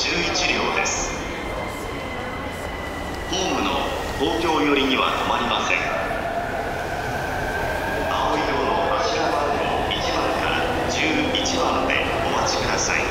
11両です。ホームの東京寄りには止まりません。青色の柱番号1番から11番でお待ちください。